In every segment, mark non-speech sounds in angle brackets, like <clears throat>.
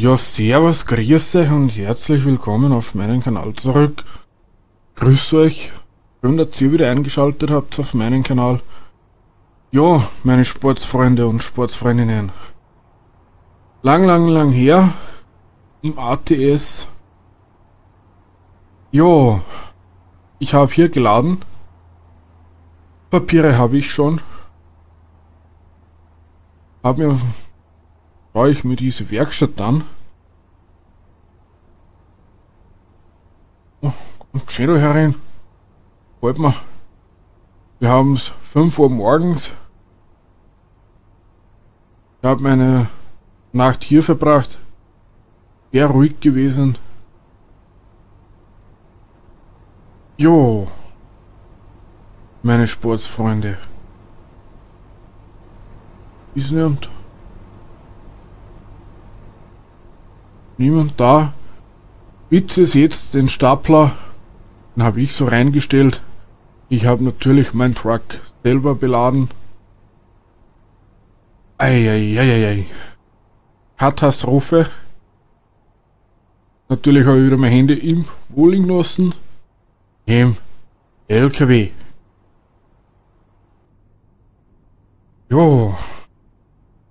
Ja, servus, grüß euch und herzlich willkommen auf meinen Kanal zurück. Grüß euch. Schön, dass ihr wieder eingeschaltet habt auf meinen Kanal. Ja, meine Sportsfreunde und Sportsfreundinnen. Lang, lang, lang her. Im ATS. Ja, ich habe hier geladen. Papiere habe ich schon. Hab mir baue ich mir diese Werkstatt dann. Oh, kommt herein. Halt mal. Wir haben es 5 Uhr morgens. Ich habe meine Nacht hier verbracht. Sehr ruhig gewesen. Jo. Meine Sportsfreunde. Ist niemand. Niemand da. Bitte jetzt den Stapler. Den habe ich so reingestellt. Ich habe natürlich mein Truck selber beladen. Eieieiei. Katastrophe. Natürlich habe ich wieder mein Handy im Wohling lassen. Im LKW. Jo.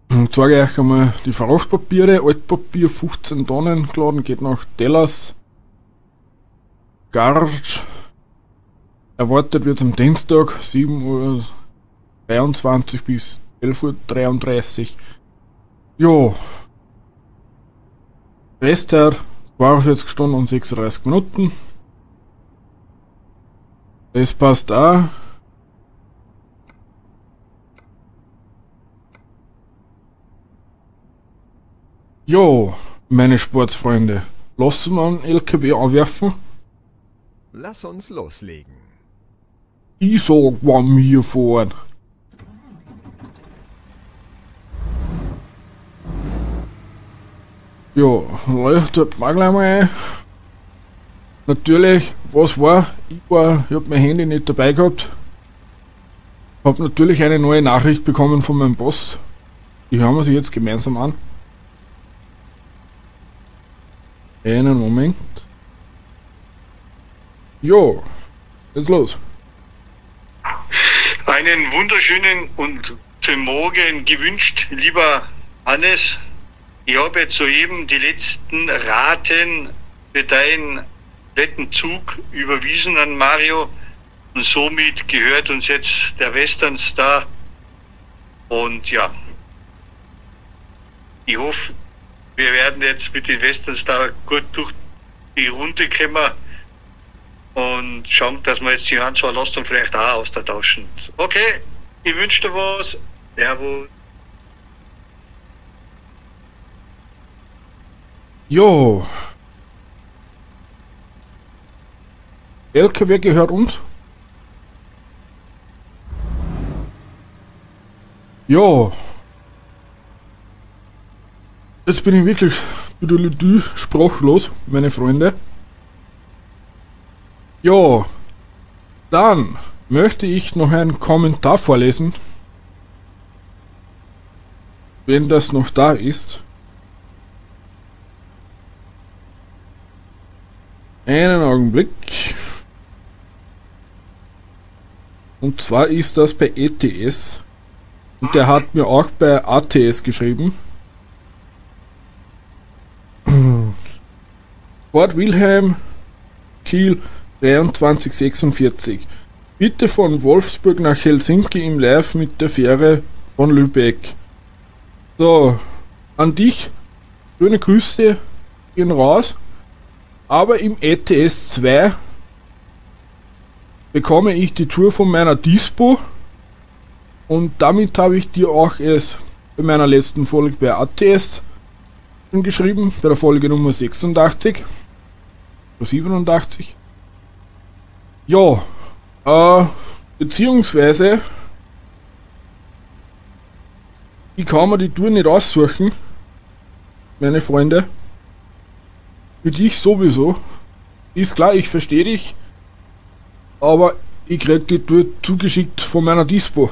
Und zeige euch einmal die Frachtpapiere. Altpapier 15 Tonnen geladen, geht nach Dallas. Garge. Erwartet wird am Dienstag 7 Uhr 23 bis 11 Uhr 33. Jo. Restzeit 42 Stunden und 36 Minuten. Das passt auch. Jo, meine Sportsfreunde, lassen wir einen LKW anwerfen? Lass uns loslegen. Ich sag, wann wir fahren. Ja, leuchtet mal gleich mal ein. Natürlich, was war? Ich war, ich hab mein Handy nicht dabei gehabt. Hab natürlich eine neue Nachricht bekommen von meinem Boss. Die hören wir sich jetzt gemeinsam an. Einen Moment. Jo, jetzt los. Einen wunderschönen und guten Morgen gewünscht, lieber Hannes. Ich habe jetzt soeben die letzten Raten für deinen letzten Zug überwiesen an Mario und somit gehört uns jetzt der Western Star. Und ja, ich hoffe, wir werden jetzt mit den Westerns da gut durch die Runde kommen und schauen, dass wir jetzt die Handzahllastung vielleicht auch austauschen. Okay, ich wünsche dir was. Servus. Jo. LKW gehört uns. Jo. Jetzt bin ich wirklich sprachlos, meine Freunde. Ja, dann möchte ich noch einen Kommentar vorlesen. Wenn das noch da ist. Einen Augenblick. Und zwar ist das bei ETS. Und der hat mir auch bei ATS geschrieben. Fort Wilhelm, Kiel 2346. Bitte von Wolfsburg nach Helsinki im Live mit der Fähre von Lübeck. So, an dich, schöne Grüße gehen raus. Aber im ETS 2 bekomme ich die Tour von meiner Dispo und damit habe ich dir auch es bei meiner letzten Folge bei ATS geschrieben, bei der Folge Nummer 86 oder 87. Ja, äh, beziehungsweise ich kann mir die Tour nicht aussuchen, meine Freunde. Für dich sowieso. Ist klar, ich verstehe dich, aber ich krieg die Tour zugeschickt von meiner Dispo.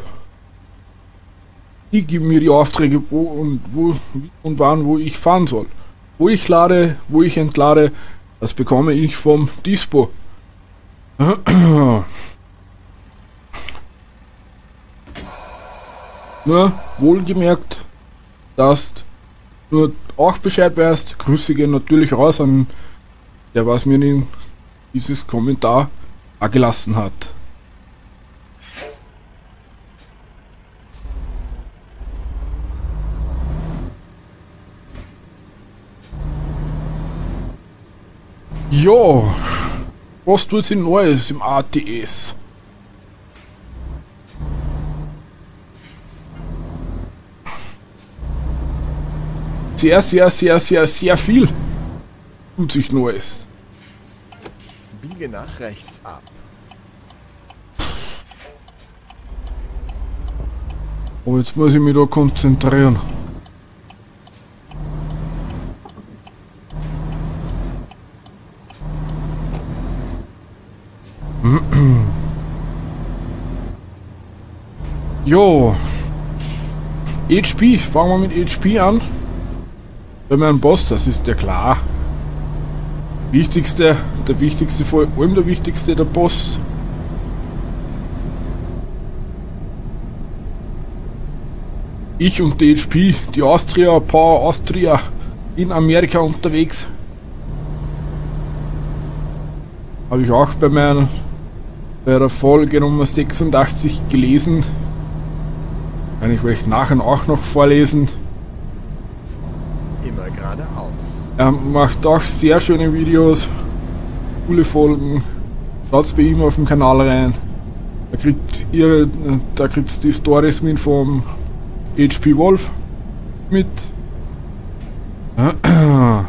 Die geben mir die Aufträge, wo und wo und wann, wo ich fahren soll. wo ich lade, wo ich entlade, das bekomme ich vom Dispo. <clears throat> Nur wohlgemerkt, dass nur auch Bescheid weißt, Grüße gehen natürlich raus an der, was mir dieses Kommentar gelassen hat. Jo, was tut sich Neues im ATS? Sehr, sehr, sehr, sehr, sehr viel tut sich Neues. Biege nach rechts ab. Oh, jetzt muss ich mich da konzentrieren. <clears throat> Jo. HP, fangen wir mit HP an. Bei meinem Boss, das ist ja klar. Wichtigste, der wichtigste, vor allem der wichtigste, der Boss. Ich und die HP, die Austria, Power Austria, in Amerika unterwegs. Habe ich auch bei meiner bei der Folge Nummer 86 gelesen. Kann ich euch nachher auch noch vorlesen. Immer geradeaus. Er macht auch sehr schöne Videos, coole Folgen. Schaut bei ihm auf dem Kanal rein. Da kriegt ihr, da kriegt die Stories mit vom HP Wolf mit.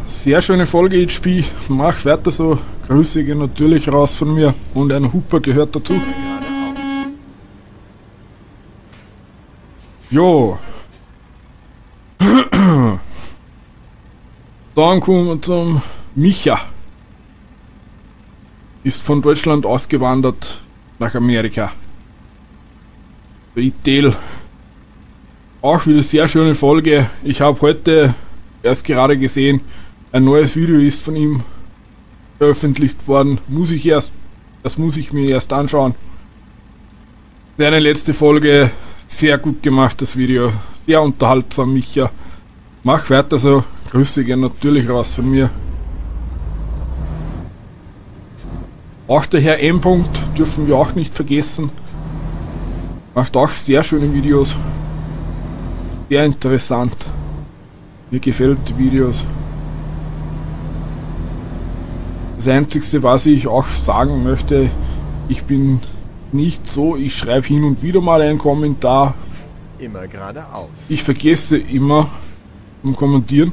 Sehr schöne Folge HP. Mach weiter so. Grüße gehen natürlich raus von mir und ein Huper gehört dazu. Jo. <clears throat> Dann kommen wir zum Micha. Ist von Deutschland ausgewandert nach Amerika. Der Itel. Auch wieder sehr schöne Folge. Ich habe heute erst gerade gesehen, ein neues Video ist von ihm veröffentlicht worden. Muss ich erst, das muss ich mir erst anschauen. Seine letzte Folge, sehr gut gemacht, das Video. Sehr unterhaltsam, Micha. Mach weiter so. Grüße gehen natürlich raus von mir. Auch der Herr M. -Punkt dürfen wir auch nicht vergessen. Macht auch sehr schöne Videos. Sehr interessant. Mir gefällt die Videos. Das Einzige, was ich auch sagen möchte, ich bin nicht so, ich schreibe hin und wieder mal einen Kommentar. Immer geradeaus. Ich vergesse immer zum Kommentieren.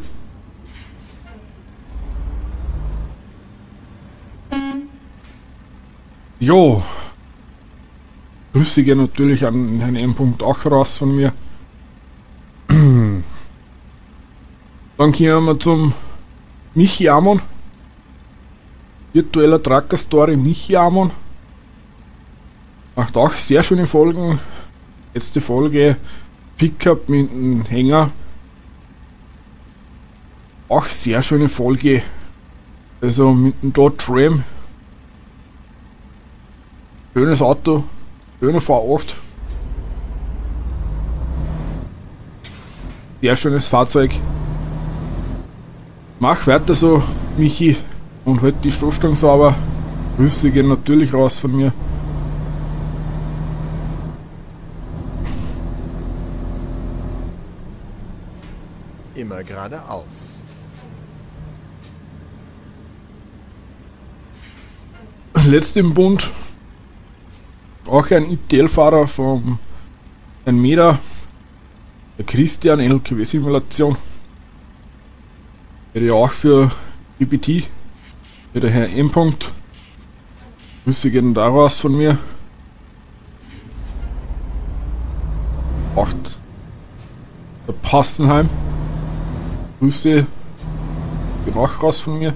Jo. Grüße gehen natürlich an Herrn M. auch raus von mir. <clears throat> Dann kommen wir zum Michi Amon. Virtueller Tracker Story Michi Amon. Macht auch sehr schöne Folgen. Letzte Folge Pickup mit einem Hänger. Auch sehr schöne Folge. Also mit dem Dodge Ram. Schönes Auto. Schöner V8. Sehr schönes Fahrzeug. Mach weiter so, Michi. Und halt die Stoßstange sauber. Grüße gehen natürlich raus von mir. Immer geradeaus. Letzt im Bund. Auch ein ITL-Fahrer vom ein Meter. Der Christian LKW-Simulation. Der ja auch für GPT. Der Herr M. -Punkt. Grüße gehen da raus von mir. Acht. Der Passenheim. Grüße gehen auch raus von mir.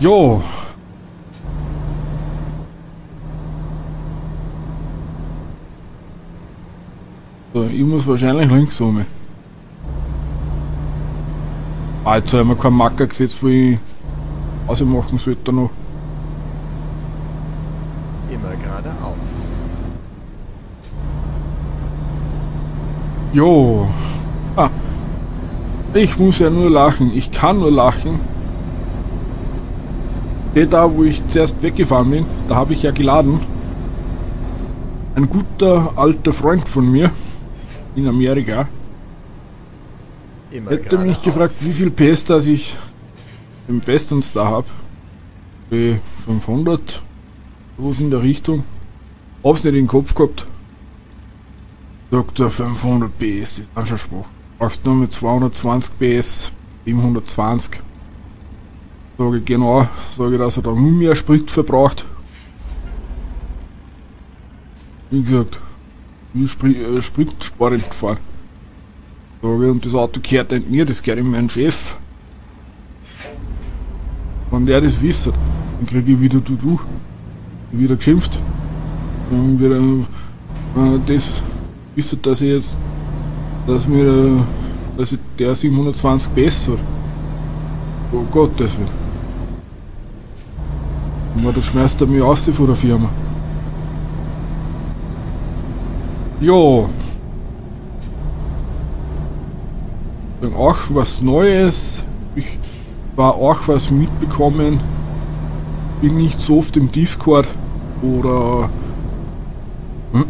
Jo. So, ich muss wahrscheinlich links um. Jetzt haben wir keinen Macker gesetzt, wo ich ausmachen sollte noch. Immer geradeaus. Jo. Ah. Ich muss ja nur lachen. Ich kann nur lachen. Der da, wo ich zuerst weggefahren bin, da habe ich ja geladen. Ein guter alter Freund von mir in Amerika Immer hätte mich gefragt, wie viel PS das ich im Western Star habe. 500, was in der Richtung. Hab's nicht in den Kopf gehabt. Er 500 PS, ist schon Spruch. Brauchst nur mit 220 PS, 720. Sage ich genau, sage ich, dass er da nur mehr Sprit verbraucht. Wie gesagt, wie Sprit, äh, spritsparend gefahren. Sage ich, und das Auto gehört nicht mir, das gehört ihm mein Chef. Wenn der das wisst, dann kriege ich wieder du du. Wieder geschimpft. Dann wieder äh, das wisst, dass ich jetzt, dass mir, äh, dass ich der 720 besser. Oh Gott, das wird. Aber da schmeißt er mich aus von der Firma. Jo. Dann auch was Neues. Ich war auch was mitbekommen. Bin nicht so oft im Discord oder <clears throat>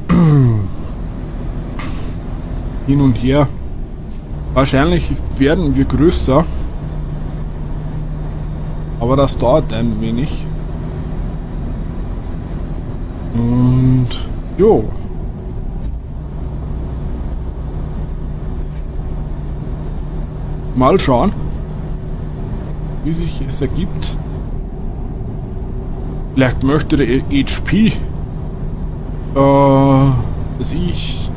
hin und her. Wahrscheinlich werden wir größer. Aber das dauert ein wenig. Und jo. Mal schauen, wie sich es ergibt. Vielleicht möchte der HP, äh, dass ich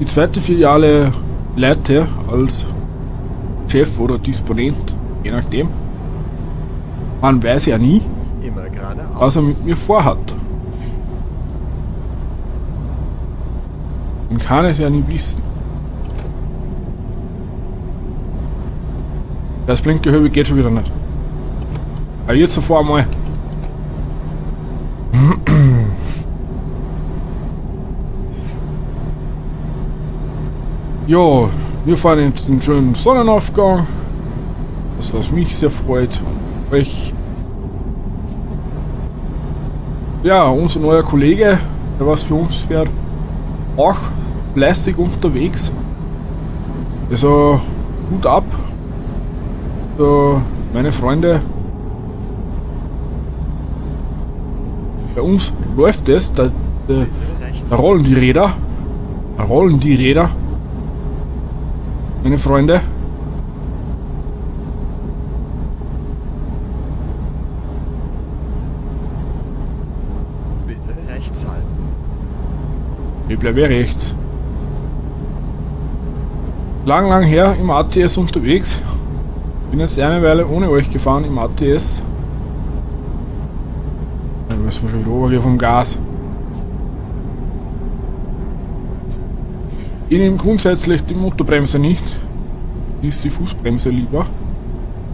die zweite Filiale leite als Chef oder Disponent, je nachdem. Man weiß ja nie, was er mit mir vorhat. Man kann es ja nie wissen. Das Blinkgehöbe geht schon wieder nicht. Aber jetzt sofort mal. Jo, wir fahren jetzt einen schönen Sonnenaufgang. Das was mich sehr freut. Euch. Ja, unser neuer Kollege, der was für uns fährt, auch fleißig unterwegs. Also, Hut ab. So, meine Freunde. Bei uns läuft es, da, da, da rollen die Räder. Da rollen die Räder. Meine Freunde. Bitte rechts halten. Ich bleibe rechts. Lang, lang her im ATS unterwegs. Bin jetzt eine Weile ohne euch gefahren im ATS. Dann müssen wir schon wieder runter hier vom Gas. Ich nehme grundsätzlich die Motorbremse nicht. Ist die Fußbremse lieber.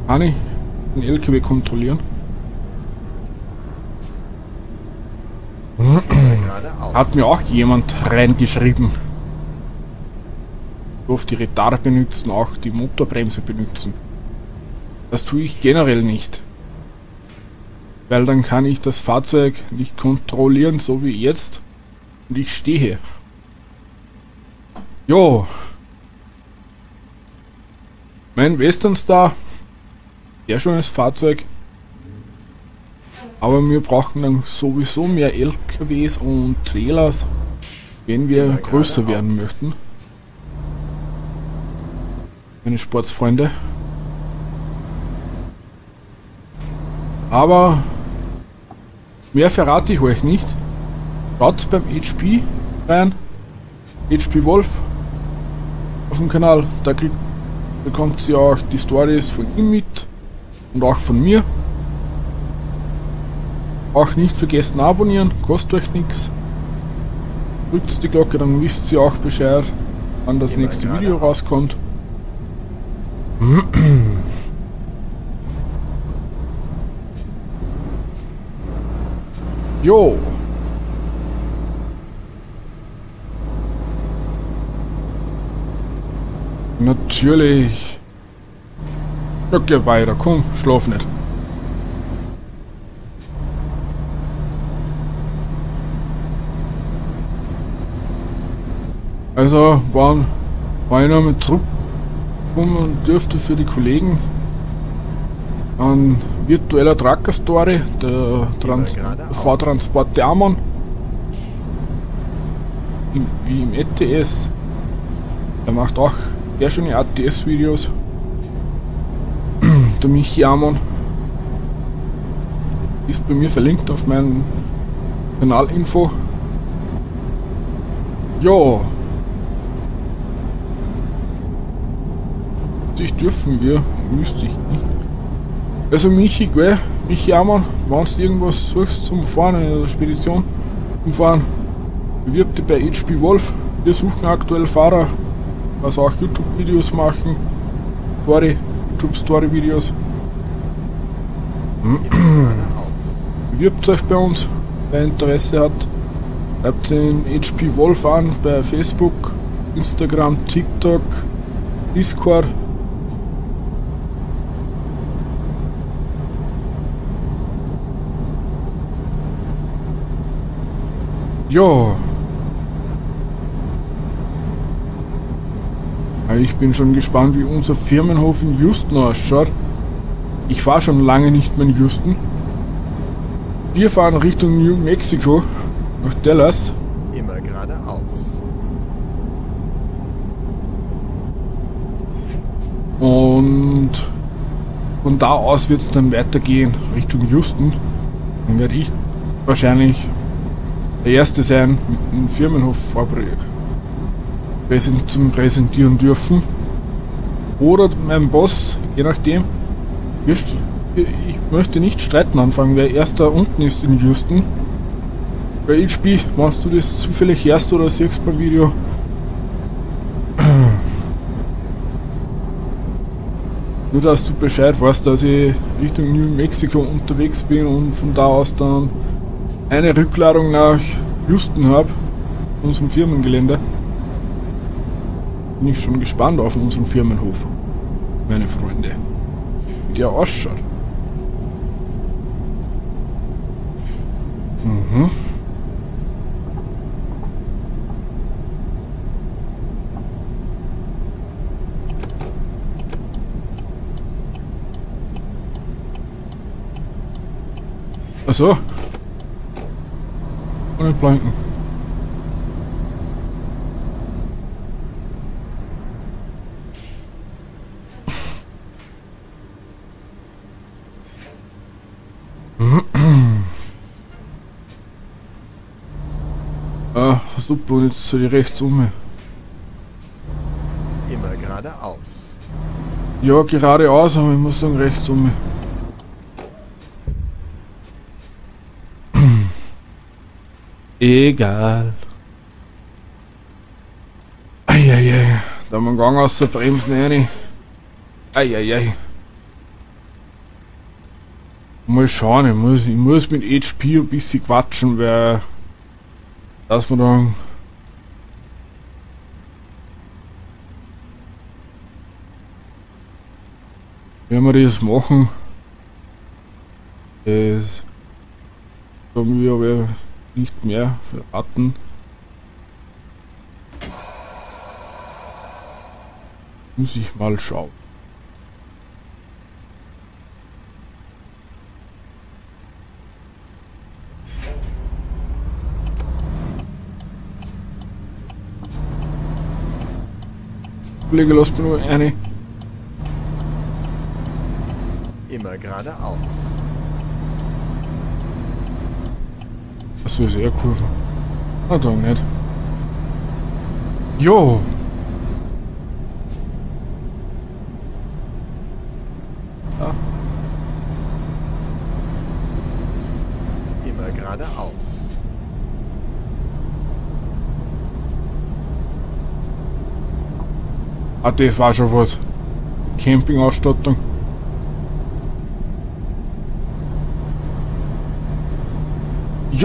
Kann ich den LKW kontrollieren? Hat mir auch jemand reingeschrieben. Ich darf die Retarder benutzen, auch die Motorbremse benutzen. Das tue ich generell nicht. Weil dann kann ich das Fahrzeug nicht kontrollieren, so wie jetzt. Und ich stehe. Jo. Mein Western Star. Sehr schönes Fahrzeug. Aber wir brauchen dann sowieso mehr LKWs und Trailers, wenn wir größer werden möchten. Meine Sportsfreunde. Aber mehr verrate ich euch nicht. Schaut beim HP rein. HP Wolf auf dem Kanal. Da kriegt, bekommt ihr auch die Stories von ihm mit und auch von mir. Auch nicht vergessen abonnieren, kostet euch nichts. Drückt die Glocke, dann wisst ihr auch Bescheid, wann das nächste Video rauskommt. <clears throat> Jo. Natürlich. Ja, geh weiter, komm, schlaf nicht. Also, waren, war ich nochmal zurückkommen dürfte für die Kollegen ein virtueller Tracker Story, der Trans V-Transport der Amon. Wie im ETS. Er macht auch sehr schöne ATS-Videos. <clears throat> Der Michi Amon ist bei mir verlinkt auf meinem Kanalinfo. Ja. Sich dürfen wir, müsste ich nicht. Also Michi, gell? Michi Amon, wenn du irgendwas suchst zum Fahren in der Spedition, zum Fahren, bewirb dich bei HP Wolf. Wir suchen aktuell Fahrer, was auch YouTube-Videos machen. Story, YouTube-Story-Videos. <clears throat> Bewirbt euch bei uns, wer Interesse hat. Schreibt den HP Wolf an bei Facebook, Instagram, TikTok, Discord. Ja. Ich bin schon gespannt, wie unser Firmenhof in Houston ausschaut. Ich fahre schon lange nicht mehr in Houston. Wir fahren Richtung New Mexico, nach Dallas. Immer geradeaus. Und von da aus wird es dann weitergehen Richtung Houston. Dann werde ich wahrscheinlich der Erste sein, mit einem Firmenhof zum Präsentieren dürfen. Oder mein Boss, je nachdem. Ich möchte nicht streiten anfangen, wer erst da unten ist in Houston. Bei HP, wenn du das zufällig hörst oder siehst beim Video. <clears throat> Nur dass du Bescheid weißt, dass ich Richtung New Mexico unterwegs bin und von da aus dann eine Rückladung nach Houston habe, unserem Firmengelände. Bin ich schon gespannt auf unseren Firmenhof, meine Freunde. Wie der ausschaut. Mhm. Und nicht blinken. <clears throat> ah, super, und jetzt soll ich rechts um. Immer geradeaus. Ja, geradeaus, aber ich muss sagen rechts um. Egal. Eieiei. Da haben wir einen Gang aus der Bremsen rein. Eieiei. Mal schauen, ich muss, ich muss mit HP ein bisschen quatschen, weil dass wir dann wenn wir das machen, das sagen wir aber nicht mehr verraten. Muss ich mal schauen. Kollege, lass mir nur eine. Immer geradeaus. Achso, ist eher Kurve. Na doch nicht. Jo! Ja. Immer geradeaus. Ah, das war schon was. Campingausstattung.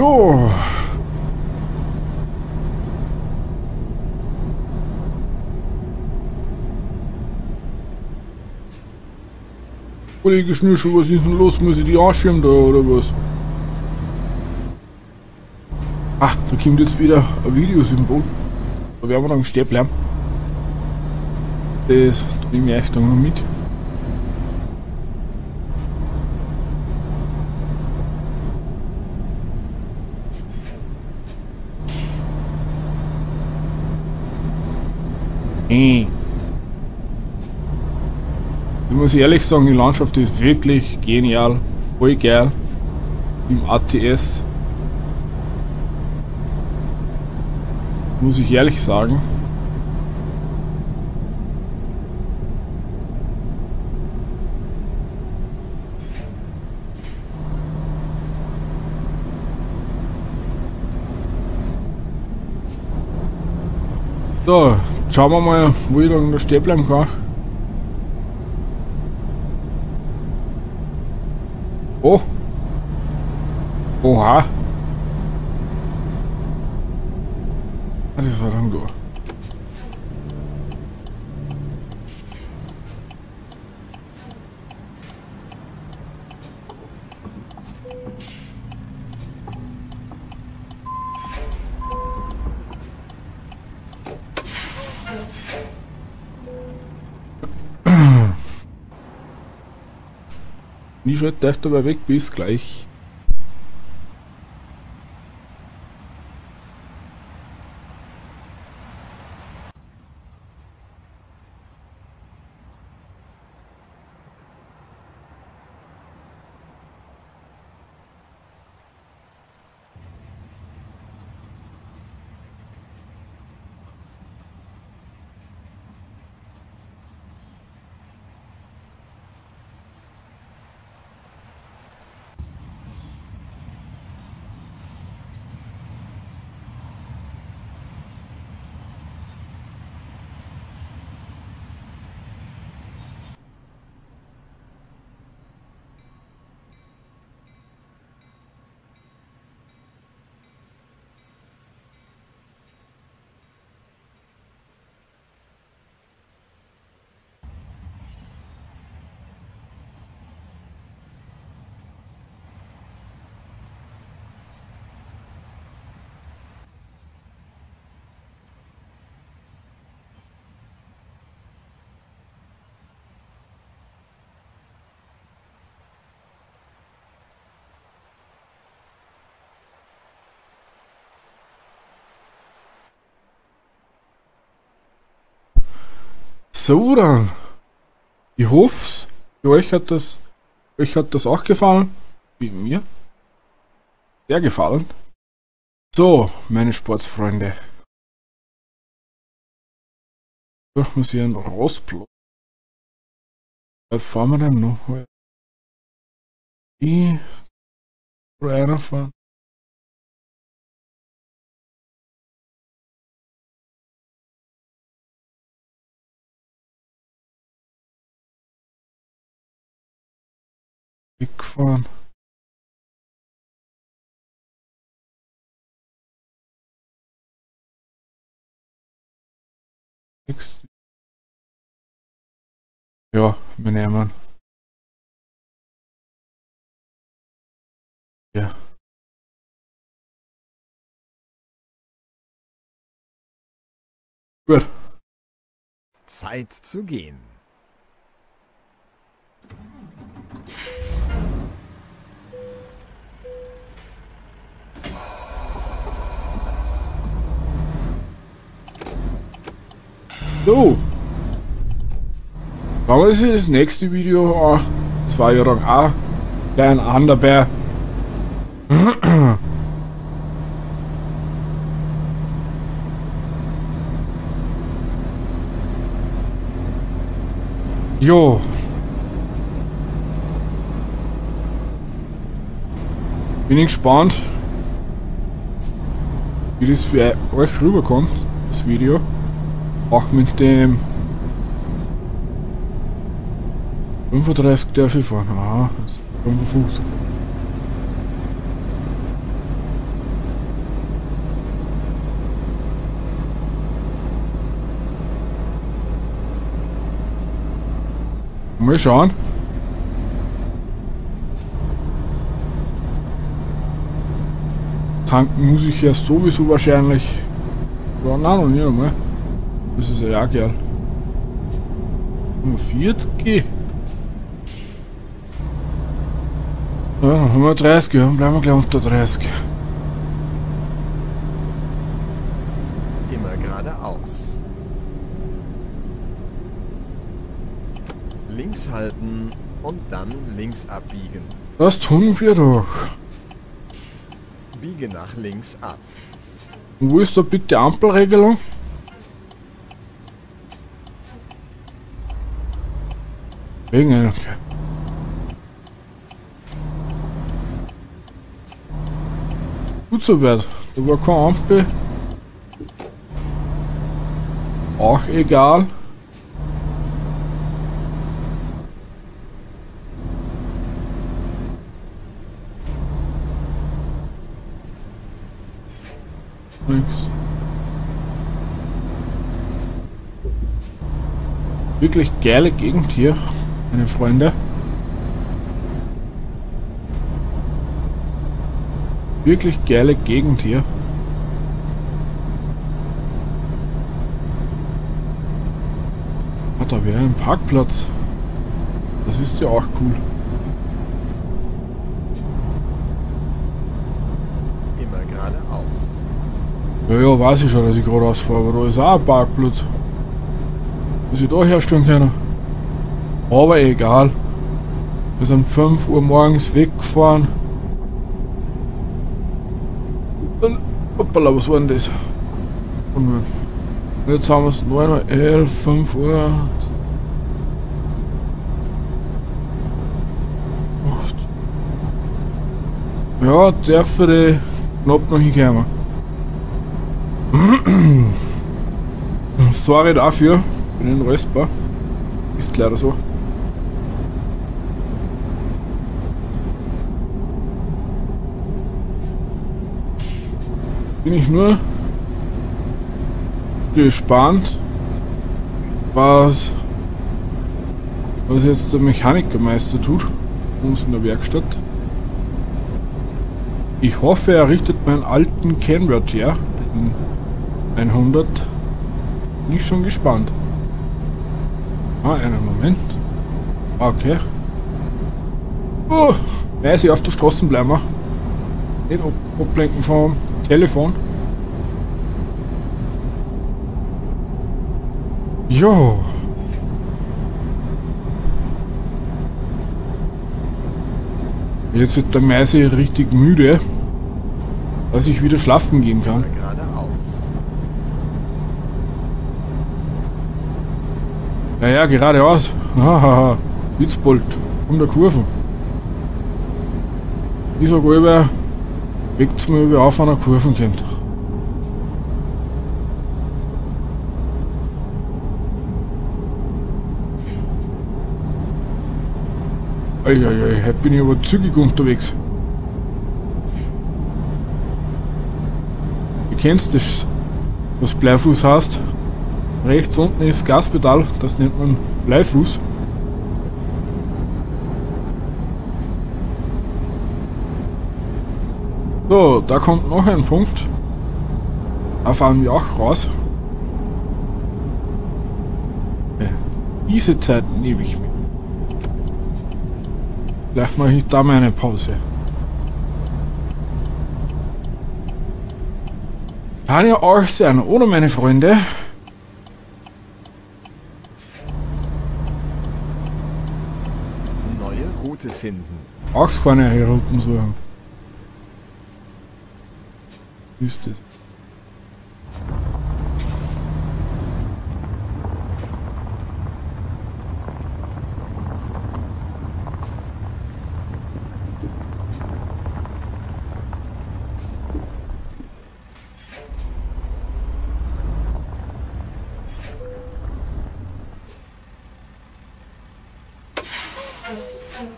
Jo. Kollege Schnürschuh, was ist denn los? Muss ich die anschirmen da oder was? Ah, da kommt jetzt wieder ein Videosymbol. Da werden wir dann stehen bleiben. Das nehme ich euch dann noch mit. Ich muss ehrlich sagen, die Landschaft ist wirklich genial, voll geil im ATS. Muss ich ehrlich sagen. So, schauen wir mal, wo ich dann da stehen bleiben kann. Oh. Oha. Schaut der dabei weg? Bis gleich. So dann. Ich hoffe, euch hat das, euch hat das auch gefallen. Wie mir. Sehr gefallen. So, meine Sportsfreunde. So, muss ich einen rausblocken. Was fahren wir denn noch? Die oder einer fahren? Wegfahren Nix. Ja, wir nehmen. Ja. Gut. Zeit zu gehen. So. Machen wir das nächste Video an. Das war ja dann auch ein anderer <clears throat> Jo. Bin ich gespannt, wie das für euch rüberkommt, das Video. Ach, mit dem. 35 darf ich fahren. Ah, 55 Mal schauen. Tanken muss ich ja sowieso wahrscheinlich. Ja, nein, noch nicht einmal. Das ist ja auch geil. 40. Ja, haben wir 30, ja, bleiben wir gleich unter 30. Immer geradeaus. Links halten und dann links abbiegen. Das tun wir doch. Biege nach links ab. Und wo ist da bitte Ampelregelung? Wegen. Okay. Gut soweit. Da war kein Ampel. Auch egal. Wirklich geile Gegend hier, meine Freunde. Wirklich geile Gegend hier. Ah, da wäre ein Parkplatz. Das ist ja auch cool. Immer geradeaus. Ja, ja, weiß ich schon, dass ich gerade ausfahre, aber da ist auch ein Parkplatz. Muss ich da herstellen können. Aber egal. Wir sind 5 Uhr morgens weggefahren. Und, hoppala, was war denn das? Und jetzt haben wir es 9 Uhr, 11, 5 Uhr. Ja, dürfen die knapp noch hinkommen. <clears throat> Sorry dafür, für den Röstbar. Ist leider so. Bin ich nur gespannt, was, was jetzt der Mechanikermeister tut, uns in der Werkstatt. Ich hoffe, er richtet meinen alten Kenworth her, den 100. Bin ich schon gespannt. Ah, einen Moment. Okay. Oh, weiß ich auf der Straße bleiben. Nicht ab ablenken vom Telefon. Jo. Jetzt wird der Meise richtig müde, dass ich wieder schlafen gehen kann. Ja, ja, geradeaus. Hahaha. Witzbold. Um der Kurven. Ich sag über, weckt's mir über auf einer Kurven kennt. Eieiei, heute bin ich aber zügig unterwegs. Du kennst das, was Bleifuß heißt. Rechts unten ist Gaspedal, das nennt man Bleifuß. So, da kommt noch ein Punkt. Da fahren wir auch raus. Ja, diese Zeit nehme ich mir. Vielleicht mache ich da mal eine Pause. Kann ja auch sein, oder meine Freunde? Neue Route finden. Auch keine Routen suchen. Das?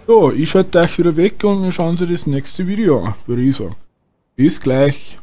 So, ich schalte euch wieder weg und wir schauen uns das nächste Video an, würde ich sagen. Bis gleich.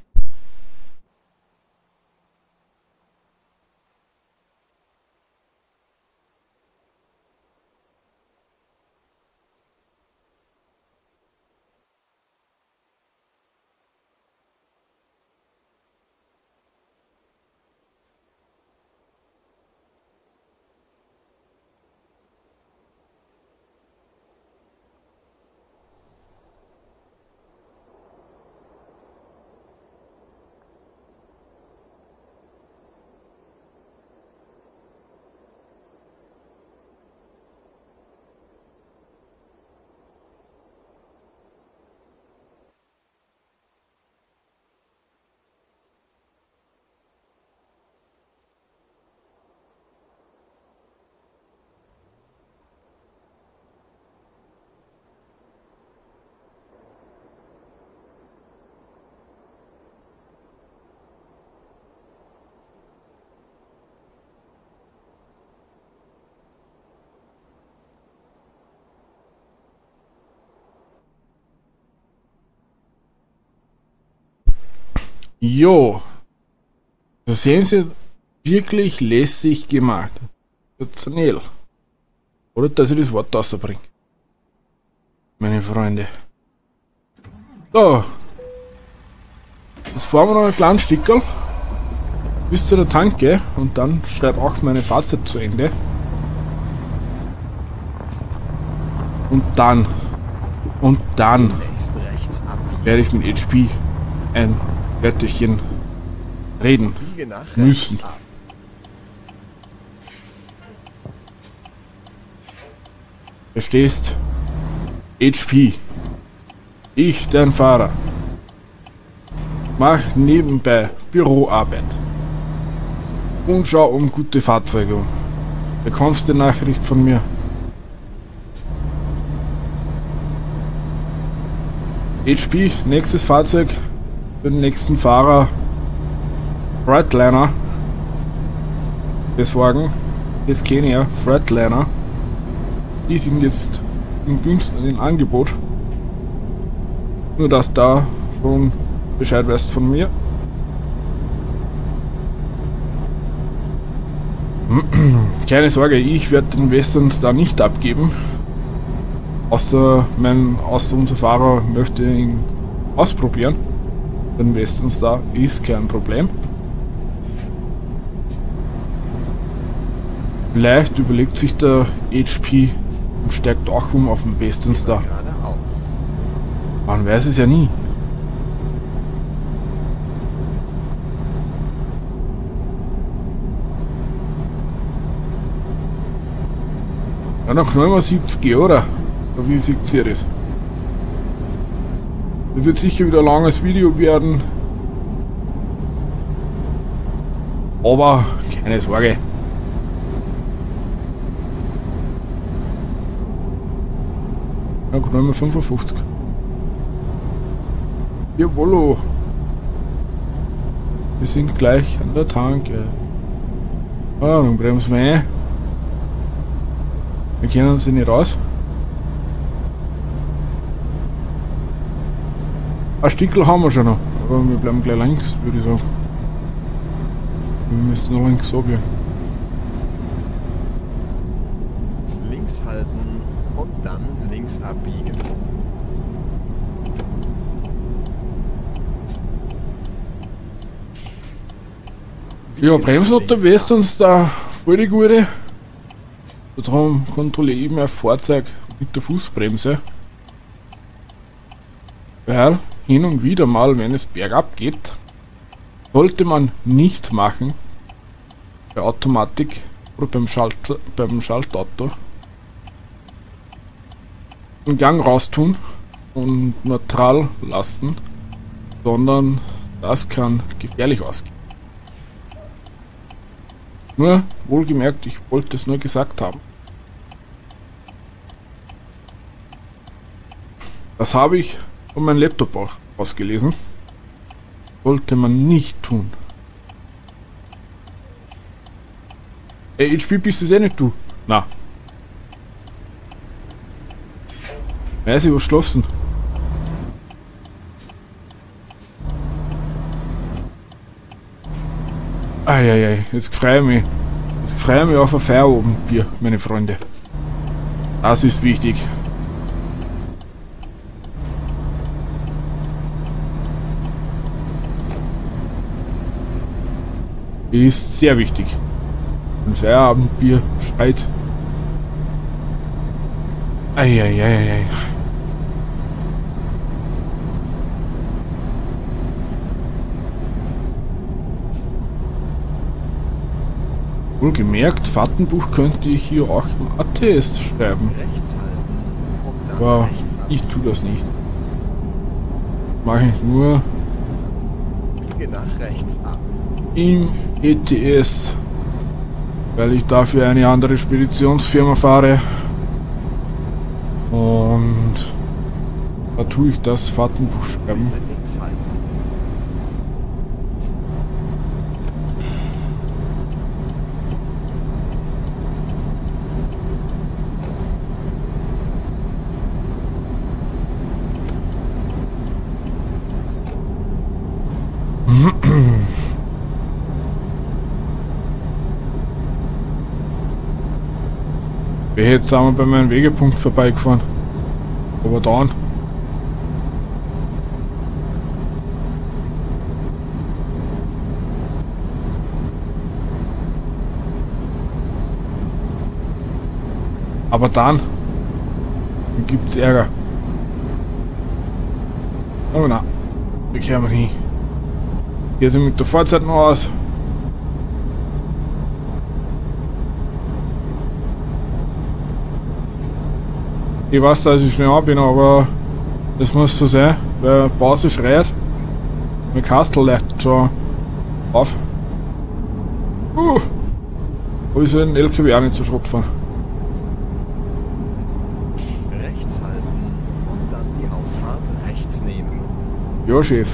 Jo. Da sehen Sie, wirklich lässig gemacht. Sensationell. Oder dass ich das Wort rausbringe. Meine Freunde. So. Jetzt fahren wir noch ein kleines Stickerl. Bis zu der Tanke. Und dann schreibe auch meine Fahrzeit zu Ende. Und dann. Und dann werde ich mit HP ein Wörterchen reden. Müssen. Verstehst? HP. Ich, dein Fahrer. Mach nebenbei Büroarbeit. Und schau um gute Fahrzeuge um. Bekommst die Nachricht von mir. HP, nächstes Fahrzeug den nächsten Fahrer. Freightliner. Besorgen. Das kenne ja, Freightliner. Die sind jetzt im günstigen Angebot. Nur dass da schon Bescheid weißt von mir. <clears throat> Keine Sorge, ich werde den Western Star nicht abgeben. Außer mein, außer unser Fahrer möchte ihn ausprobieren. Den Western Star ist kein Problem. Vielleicht überlegt sich der HP und steigt auch um auf den Western Star. Man weiß es ja nie. Ja, wir 70, oder? Wie sieht ihr das? Das wird sicher wieder ein langes Video werden. Aber keine Sorge. Ja, knallen wir 55. Jawollo. Wir sind gleich an der Tanke. Ah, dann bremsen wir ein. Wir können sie nicht raus. Ein Stickel haben wir schon noch. Aber wir bleiben gleich links, würde ich sagen. Wir müssen noch links abbiegen. Links halten und dann links abbiegen. Ja, der West uns da voll die gute. Darum kontrolliere ich mein Fahrzeug mit der Fußbremse. Weil hin und wieder mal, wenn es bergab geht, sollte man nicht machen bei Automatik oder beim, Schalt, beim Schaltauto den Gang raustun und neutral lassen, sondern das kann gefährlich ausgehen. Nur, wohlgemerkt, ich wollte es nur gesagt haben. Das habe ich von meinem Laptop auch ausgelesen. Sollte man nicht tun. Ey, HP bist du eh nicht du. Na. Weiß ich, was schlafen. Eieiei, jetzt freue ich mich. Jetzt freue ich mich auf ein Feierabendbier, meine Freunde. Das ist wichtig. Ist sehr wichtig. Ein Feierabendbier schreit. Eieiei. Wohlgemerkt, Fahrtenbuch könnte ich hier auch im ATS schreiben. Aber ich tue das nicht. Mache ich nur Biege nach rechts ab. im ETS, weil ich dafür eine andere Speditionsfirma fahre. Und da tue ich das Fahrtenbuch halten. jetzt wir bei meinem Wegepunkt vorbeigefahren. Aber dann. Aber dann, dann gibt's Ärger. Oh nein, wir wir nicht. Hier sind mit der Fahrzeit noch aus. Ich weiß, dass ich schnell bin, aber das muss so sein, weil Pause schreit. Mein Kastel leuchtet schon auf. Uh, aber ich soll den LKW auch nicht zu Schrott fahren. Rechts halten und dann die Ausfahrt rechts nehmen. Ja, Chef.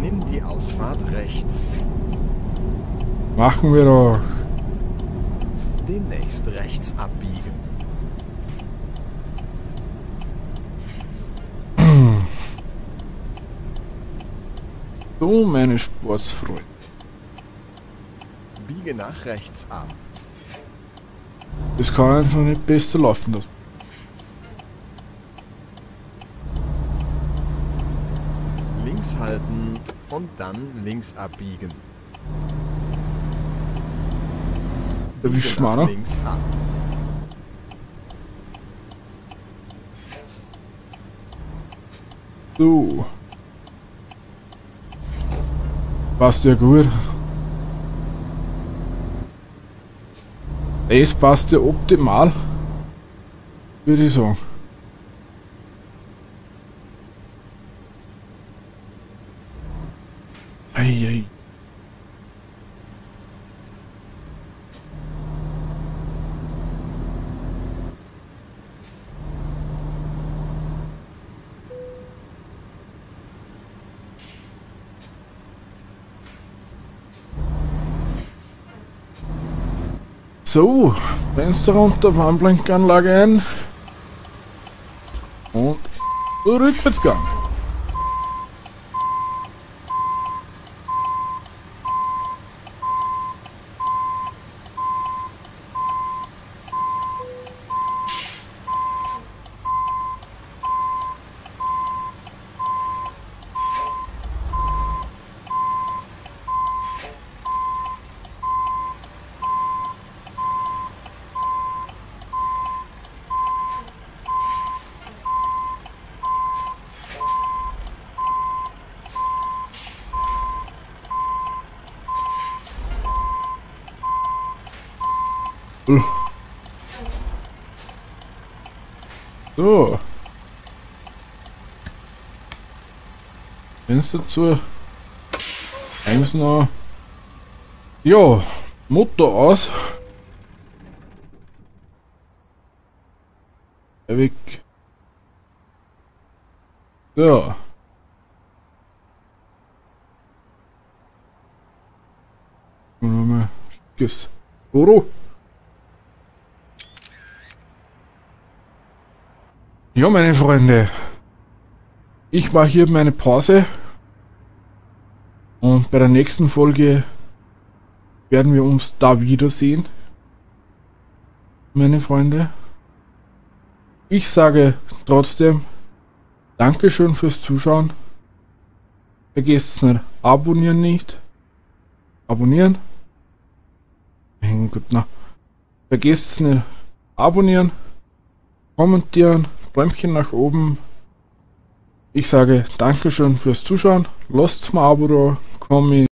Nimm die Ausfahrt rechts. Machen wir doch. Demnächst rechts abbiegen. So, meine Sportsfreunde. Biege nach rechts ab. Das kann einfach nicht besser laufen. Das. Links halten und dann links abbiegen. Wie schmaler. links ab. So. Passt ja gut. Es passt ja optimal. Würde ich sagen. So, Fenster runter, Warnblinkanlage ein. Und Rückwärtsgang. So. Fenster zu. Eins noch. Ja, Motor aus. Weg. So. Nochmal. Schickes. Goro. Ja, meine Freunde. Ich mache hier meine Pause. Und bei der nächsten Folge werden wir uns da wiedersehen. Meine Freunde. Ich sage trotzdem Dankeschön fürs Zuschauen. Vergesst nicht, abonnieren nicht. Abonnieren. Hm, Gut, na. Vergesst nicht, abonnieren, kommentieren, Bäumchen nach oben. Ich sage Dankeschön fürs Zuschauen. Lasst mal Abo da, coming